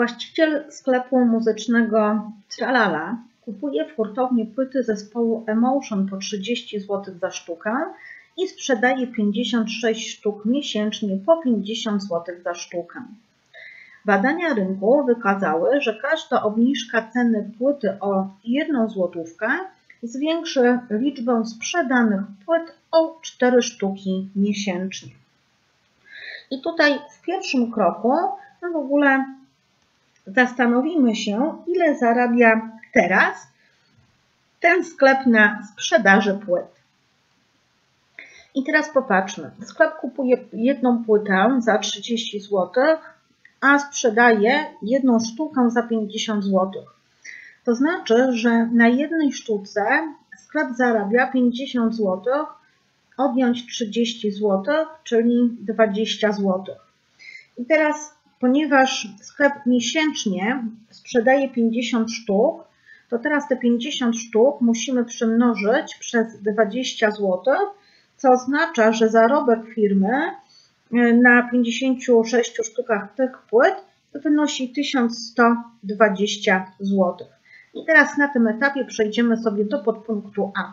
Właściciel sklepu muzycznego Tralala kupuje w hurtowni płyty zespołu Emotion po 30 zł za sztukę i sprzedaje 56 sztuk miesięcznie po 50 zł za sztukę. Badania rynku wykazały, że każda obniżka ceny płyty o 1 złotówkę zwiększy liczbę sprzedanych płyt o 4 sztuki miesięcznie. I tutaj w pierwszym kroku no w ogóle zastanowimy się, ile zarabia teraz ten sklep na sprzedaży płyt. I teraz popatrzmy. Sklep kupuje jedną płytę za 30 zł, a sprzedaje jedną sztukę za 50 zł. To znaczy, że na jednej sztuce sklep zarabia 50 zł, odjąć 30 zł, czyli 20 zł. I teraz, ponieważ sklep miesięcznie sprzedaje 50 sztuk, to teraz te 50 sztuk musimy przemnożyć przez 20 zł, co oznacza, że zarobek firmy e, na 56 sztukach tych płyt to wynosi 1120 zł. I teraz na tym etapie przejdziemy sobie do podpunktu A.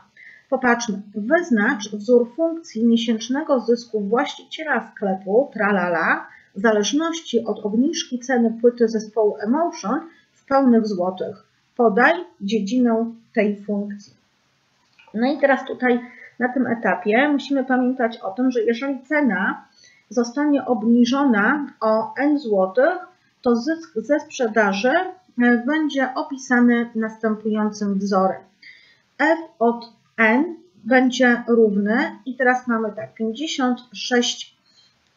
Popatrzmy, wyznacz wzór funkcji miesięcznego zysku właściciela sklepu Tralala w zależności od obniżki ceny płyty zespołu Emotion w pełnych złotych. Podaj dziedzinę tej funkcji. No i teraz tutaj na tym etapie musimy pamiętać o tym, że jeżeli cena zostanie obniżona o n złotych, to zysk ze sprzedaży e, będzie opisany następującym wzorem. f od n będzie równy i teraz mamy tak 56,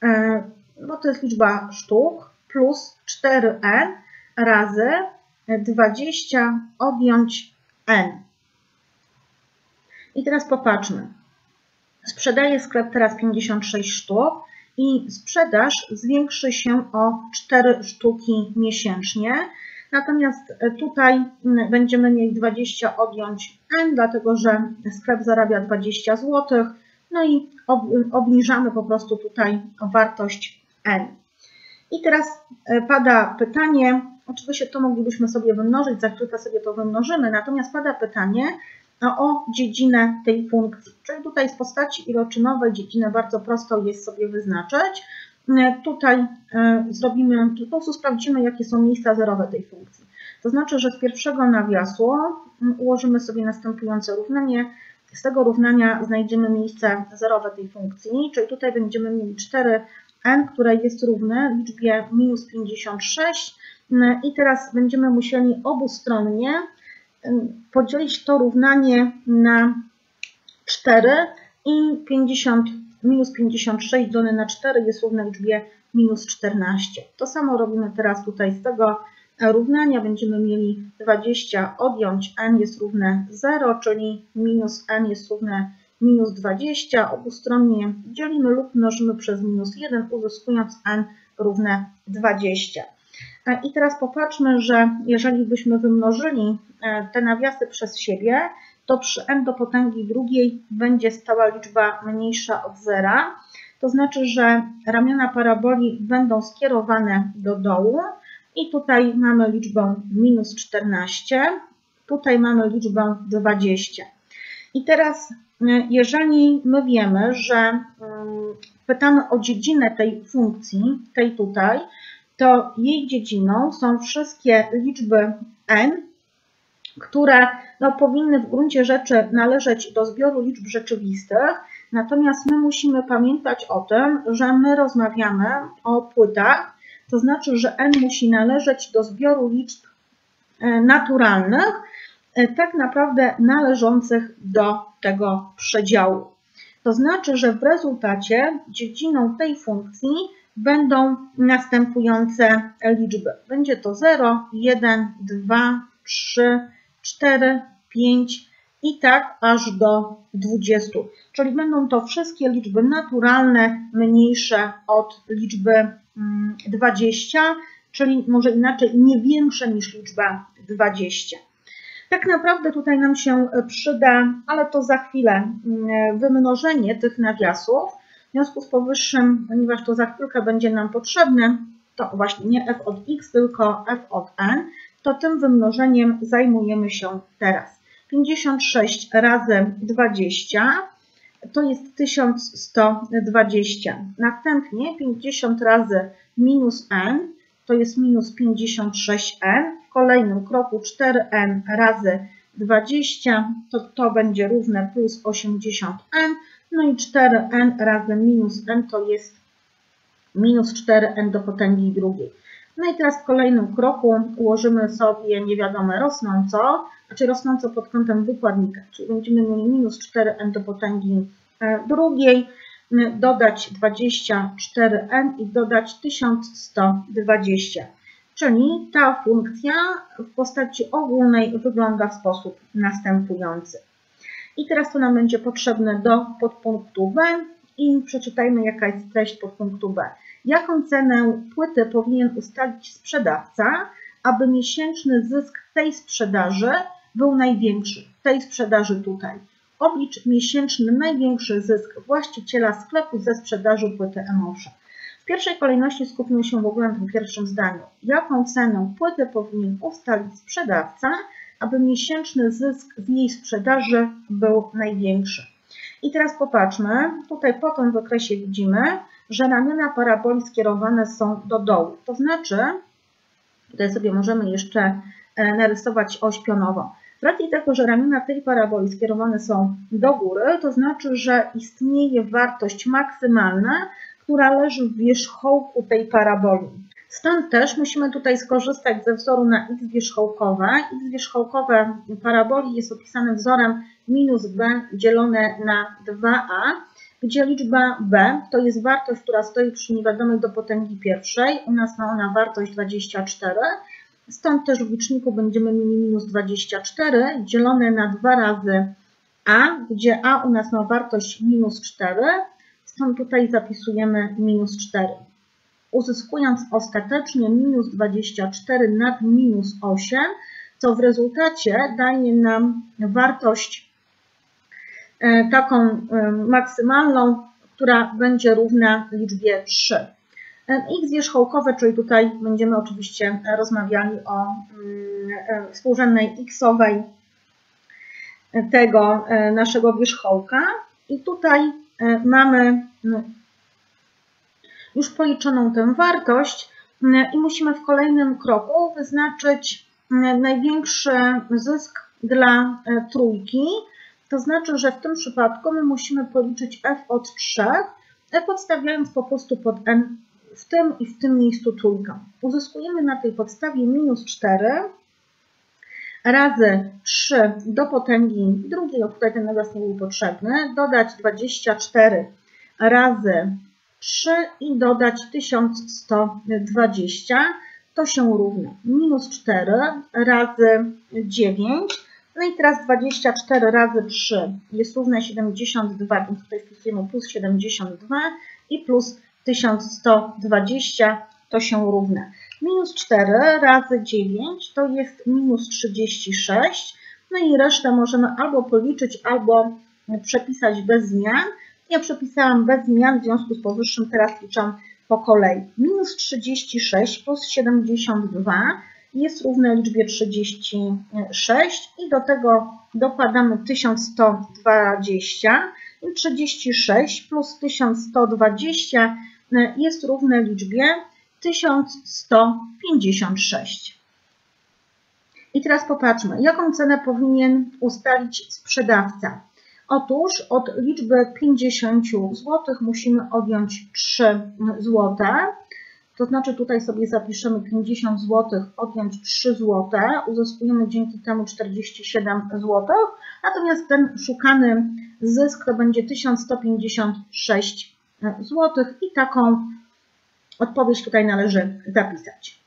e, bo to jest liczba sztuk, plus 4n razy 20 odjąć n. I teraz popatrzmy. Sprzedaje sklep teraz 56 sztuk i sprzedaż zwiększy się o 4 sztuki miesięcznie. Natomiast tutaj będziemy mieli 20 odjąć n, dlatego że sklep zarabia 20 zł. No i obniżamy po prostu tutaj wartość n. I teraz e, pada pytanie, oczywiście to moglibyśmy sobie wymnożyć, za chwilkę sobie to wymnożymy, natomiast pada pytanie, o dziedzinę tej funkcji. Czyli tutaj z postaci iloczynowej dziedzinę bardzo prosto jest sobie wyznaczyć. E, tutaj e, zrobimy, po prostu sprawdzimy, jakie są miejsca zerowe tej funkcji. To znaczy, że z pierwszego nawiasu ułożymy sobie następujące równanie. Z tego równania znajdziemy miejsce zerowe tej funkcji, czyli tutaj będziemy mieli 4n, które jest równe liczbie minus 56 i teraz będziemy musieli obustronnie podzielić to równanie na 4 i 50, minus 56 dzielone na 4 jest równe liczbie minus 14. To samo robimy teraz tutaj z tego równania. Będziemy mieli 20 odjąć n jest równe 0, czyli minus n jest równe minus 20. Obustronnie dzielimy lub mnożymy przez minus 1, uzyskując n równe 20. E, I teraz popatrzmy, że jeżeli byśmy wymnożyli e, te nawiasy przez siebie, to przy n do potęgi drugiej będzie stała liczba mniejsza od zera. To znaczy, że ramiona paraboli będą skierowane do dołu i tutaj mamy liczbę minus 14, tutaj mamy liczbę 20. I teraz, jeżeli my wiemy, że mm, pytamy o dziedzinę tej funkcji, tej tutaj, to jej dziedziną są wszystkie liczby n, które no, powinny w gruncie rzeczy należeć do zbioru liczb rzeczywistych, natomiast my musimy pamiętać o tym, że my rozmawiamy o płytach, to znaczy, że n musi należeć do zbioru liczb e, naturalnych, tak naprawdę należących do tego przedziału. To znaczy, że w rezultacie dziedziną tej funkcji będą następujące liczby. Będzie to 0, 1, 2, 3, 4, 5 i tak aż do 20. Czyli będą to wszystkie liczby naturalne mniejsze od liczby 20, mm, czyli może inaczej nie większe niż liczba 20. Tak naprawdę tutaj nam się przyda, ale to za chwilę, wymnożenie tych nawiasów w związku z powyższym, ponieważ to za chwilkę będzie nam potrzebne, to właśnie nie f od x, tylko f od n, to tym wymnożeniem zajmujemy się teraz. 56 razy 20 to jest 1120. Następnie 50 razy minus n to jest minus 56n. W kolejnym kroku 4n razy 20 to to będzie równe plus 80n. No i 4n razy minus n to jest minus 4n do potęgi drugiej. No i teraz w kolejnym kroku ułożymy sobie niewiadome rosnąco, znaczy rosnąco pod kątem wykładnika, czyli będziemy mieli minus 4n do potęgi e, drugiej, dodać 24n i dodać 1120. Czyli ta funkcja w postaci ogólnej wygląda w sposób następujący. I teraz to nam będzie potrzebne do podpunktu B i przeczytajmy jaka jest treść podpunktu B. Jaką cenę płyty powinien ustalić sprzedawca, aby miesięczny zysk tej sprzedaży był największy, tej sprzedaży tutaj. Oblicz miesięczny największy zysk właściciela sklepu ze sprzedaży płyty Emotion. Pierwszej kolejności skupmy się w ogóle na tym pierwszym zdaniu. Jaką cenę płyty powinien ustalić sprzedawca, aby miesięczny zysk z jej sprzedaży był największy? I teraz popatrzmy, tutaj po tym wykresie widzimy, że ramiona paraboli skierowane są do dołu. To znaczy, tutaj sobie możemy jeszcze e, narysować oś pionową. Z racji tego, że ramiona tej paraboli skierowane są do góry, to znaczy, że istnieje wartość maksymalna, która leży w wierzchołku tej paraboli. Stąd też musimy tutaj skorzystać ze wzoru na x wierzchołkowe. x wierzchołkowe paraboli jest opisane wzorem minus b dzielone na 2a, gdzie liczba b to jest wartość, która stoi przy niewiadomej do potęgi pierwszej. U nas ma ona wartość 24. Stąd też w liczniku będziemy mieli minus 24 dzielone na 2 razy a, gdzie a u nas ma wartość minus 4. Tutaj zapisujemy minus 4 uzyskując ostatecznie minus 24 nad minus 8, co w rezultacie daje nam wartość e, taką e, maksymalną, która będzie równa liczbie 3. E, x wierzchołkowe, czyli tutaj będziemy oczywiście rozmawiali o mm, współrzędnej xowej tego naszego wierzchołka. I tutaj mamy no, już policzoną tę wartość i musimy w kolejnym kroku wyznaczyć największy zysk dla e, trójki. To znaczy, że w tym przypadku my musimy policzyć f od 3, e, podstawiając po prostu pod n w tym i w tym miejscu trójkę. Uzyskujemy na tej podstawie minus 4 razy 3 do potęgi drugiej, tutaj ten nawias nie był potrzebny, dodać 24 razy 3 i dodać 1120, to się równa minus 4 razy 9. No i teraz 24 razy 3 jest równe 72, więc tutaj wpisujemy plus 72 i plus 1120 to się równa. Minus 4 razy 9 to jest minus 36. No i resztę możemy albo policzyć, albo przepisać bez zmian. Ja przepisałam bez zmian, w związku z powyższym teraz liczę po kolei. Minus 36 plus 72 jest równe liczbie 36 i do tego dokładamy 1120 i 36 plus 1120 jest równe liczbie 1156. I teraz popatrzmy, jaką cenę powinien ustalić sprzedawca. Otóż od liczby 50 zł musimy odjąć 3 zł. To znaczy tutaj sobie zapiszemy 50 zł, odjąć 3 zł. Uzyskujemy dzięki temu 47 zł. Natomiast ten szukany zysk to będzie 1156 zł i taką Odpowiedź tutaj należy zapisać.